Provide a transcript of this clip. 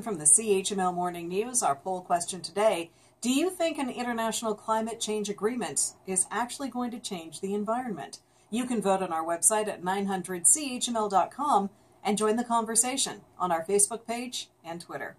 From the CHML Morning News, our poll question today Do you think an international climate change agreement is actually going to change the environment? You can vote on our website at 900chml.com and join the conversation on our Facebook page and Twitter.